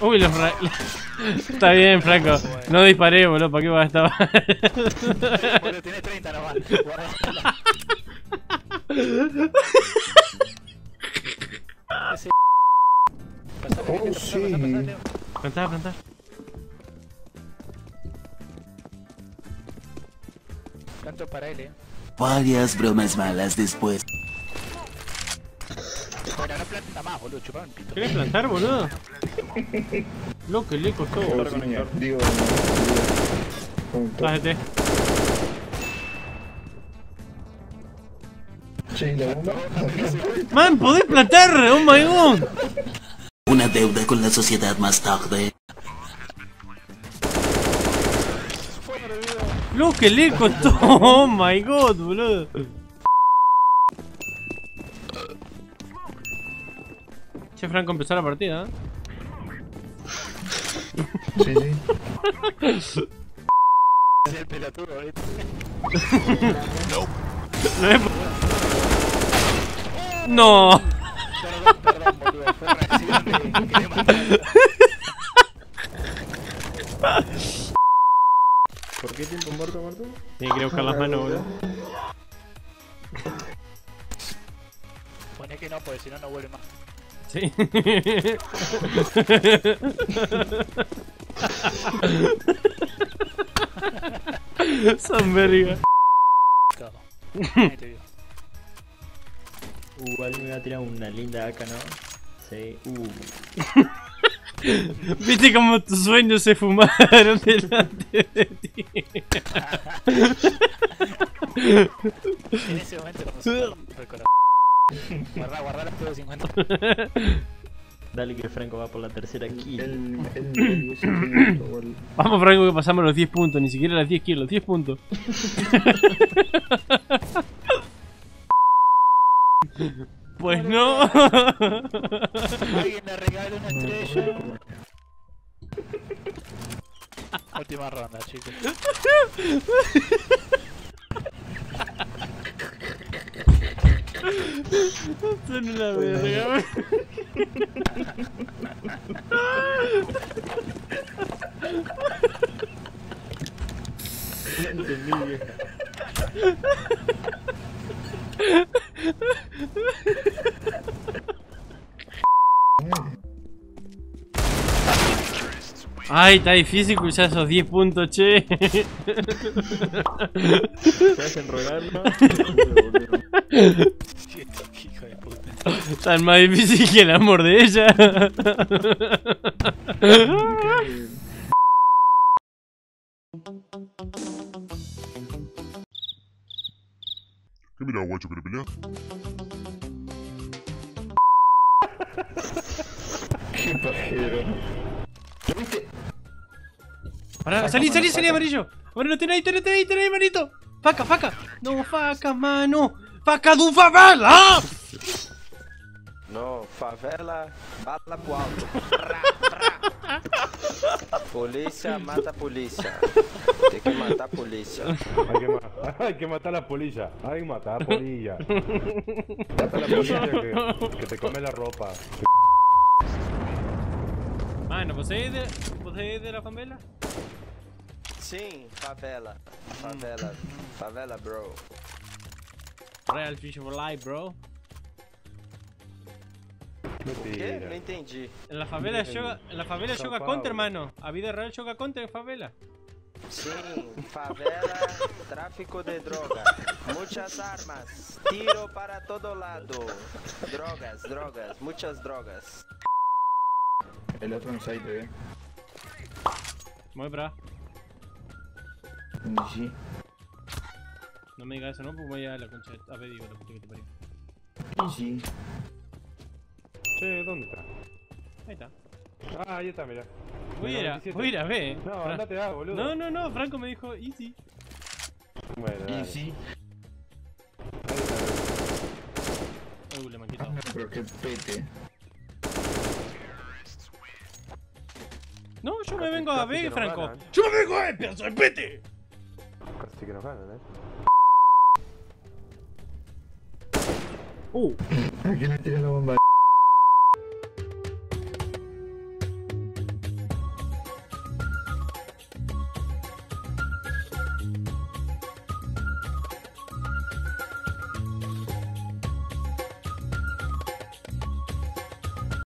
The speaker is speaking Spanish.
Uy, los fra- Está bien, Franco. No disparé, boludo. ¿Para qué va a estar? Boludo, tiene 30 nomás. Oh, sí. Canto para él, eh. Varias bromas malas después. Planta más, boludo. Chupame un pito. ¿Querés plantar, boludo? Lo que le costó. Digo, la bomba. Man, podés plantar. Oh my god. Una deuda con la sociedad más tarde. Lo que le costó. Oh my god, boludo. Che, Franco, empezó la partida. ¿eh? Sí, sí. Es el pelotudo, ¿viste? No. Perdón, perdón. Fue reacción de matarlo. ¿Por qué tiempo muerto, muerto? Tiene que buscar las manos, boludo. Poné que no, porque si no, no vuelve más. Sí. Son verga. Todo. Ahí te digo. Uh, alguien me va a tirar una linda AK, ¿no? Sí. Uh. Viste como tus sueños se fumaron delante de ti. En ese momento no. Guarda, guarda las de 50. Dale que Franco va por la tercera kill. El, el, el, el, el, Vamos, Franco, que pasamos los 10 puntos. Ni siquiera las 10 kills, 10 puntos. Pues no. Alguien le regala una estrella. Última ronda, chicos. Son una verga. No entendí, vieja. Ay, está difícil cruzar esos 10 puntos, che. ¿Te hacen de puta. Tan más difícil que el amor de ella. ¿Qué mira, guacho, quiere pelear? qué pajero. ¿Lo viste? Pará, salí, salí, salí, amarillo. Amarillo, ten ahí, ten ahí, ten ahí, ten ahí, manito. Faca, faca. No, faca, mano. Faca do favela. No, favela, bala pro alto. Prá, prá. Polícia mata polícia. Tem que matar a polícia. Hay que, ma- hay que matar a la polilla. Hay que matar a la polilla. Mata a la polilla que, que te come la ropa. Mano, ¿vos ahí de, vos ahí de la favela? Sim, favela. Favela. Favela, bro. Real Fish for Life, bro. O quê? Não Mentira. entendi. En la favela joga, en la favela São contra, hermano. A vida real joga contra en favela. Sim, favela, tráfico de droga. Muitas armas. Tiro para todo lado. Drogas, drogas, muitas drogas. El otro en site, eh. Muy bra. Sí. No me digas eso, no, porque voy a la concha. de- A ver, digo, la puta que te parió. Sí. Che, ¿dónde está? Ahí está. Ah, ahí está, mira. Voy a ir a, voy a, ir a B. No, Fra- andate a, boludo. No, no, no, Franco me dijo easy. Bueno, dale. Y sí. Uh, le me han quitado. Pero qué pete. Yo me vengo a nos Franco. ganan. Yo me vengo a B, pedazo de pete. Casi que nos ganan, eh. Uh, ¿A quién le tiré la bomba?